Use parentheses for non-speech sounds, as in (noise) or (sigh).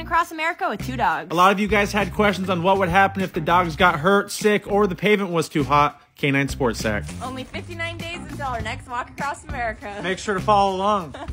across America with two dogs. A lot of you guys had questions on what would happen if the dogs got hurt, sick, or the pavement was too hot. K9 Sportsack. Only 59 days until our next walk across America. Make sure to follow along. (laughs)